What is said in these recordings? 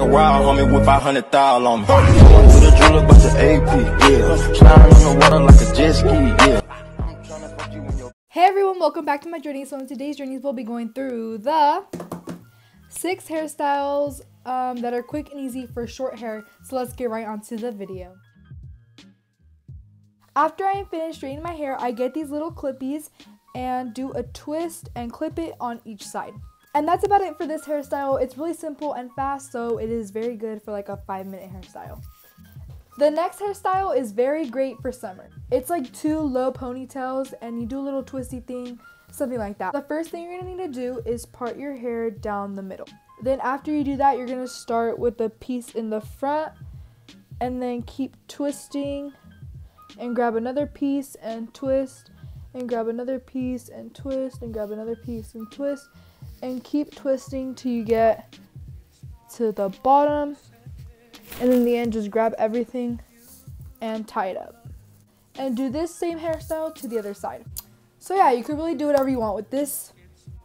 A wild homie with 500 thou on me. Going to the jeweler, but the AP, yeah. Sliding on the water like a jet ski, yeah. I'm tryna fuck you in your Hey everyone, welcome back to my journey. So in today's journeys, we'll be going through the six hairstyles um, that are quick and easy for short hair. So let's get right onto the video. After I am finished straightening my hair, I get these little clippies and do a twist and clip it on each side. And that's about it for this hairstyle. It's really simple and fast, so it is very good for like a five minute hairstyle. The next hairstyle is very great for summer. It's like two low ponytails and you do a little twisty thing, something like that. The first thing you're gonna need to do is part your hair down the middle. Then after you do that, you're gonna start with the piece in the front and then keep twisting and grab another piece and twist and grab another piece and twist and grab another piece and twist and keep twisting till you get to the bottom. And in the end just grab everything and tie it up. And do this same hairstyle to the other side. So yeah you could really do whatever you want with this.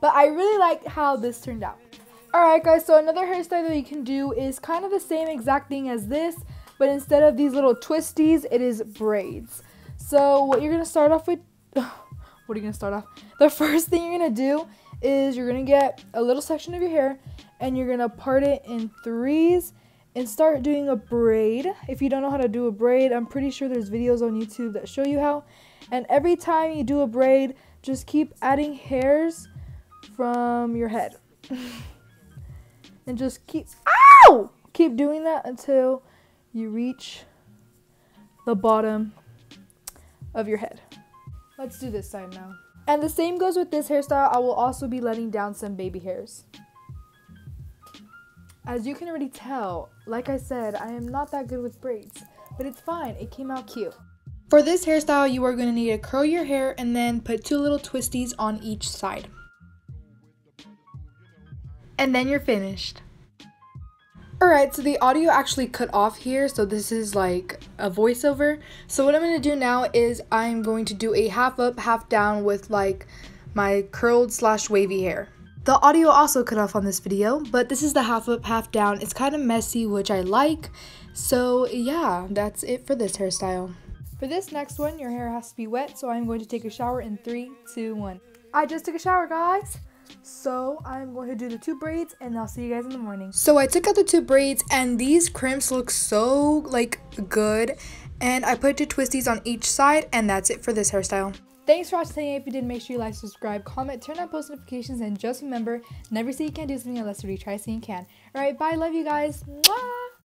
But i really like how this turned out. Alright guys so another hairstyle that you can do is kind of the same exact thing as this but instead of these little twisties it is braids. So what you're gonna start off with what are you gonna start off? The first thing you're gonna do is you're gonna get a little section of your hair and you're gonna part it in threes and start doing a braid. If you don't know how to do a braid, I'm pretty sure there's videos on YouTube that show you how. And every time you do a braid, just keep adding hairs from your head. and just keep ow! Keep doing that until you reach the bottom of your head. Let's do this side now. And the same goes with this hairstyle. I will also be letting down some baby hairs. As you can already tell, like I said, I am not that good with braids, but it's fine. It came out cute. For this hairstyle, you are going to need to curl your hair and then put two little twisties on each side. And then you're finished. Alright, so the audio actually cut off here, so this is like a voiceover. So what I'm going to do now is I'm going to do a half up, half down with like my curled slash wavy hair. The audio also cut off on this video, but this is the half up, half down. It's kind of messy, which I like. So yeah, that's it for this hairstyle. For this next one, your hair has to be wet, so I'm going to take a shower in three, two, one. I just took a shower, guys. So I'm going to do the two braids and I'll see you guys in the morning. So I took out the two braids and these crimps look so like good. And I put two twisties on each side and that's it for this hairstyle. Thanks for watching. If you did, make sure you like, subscribe, comment, turn on post notifications, and just remember, never say you can't do something unless you retry saying you can. Alright, bye. Love you guys. Mwah!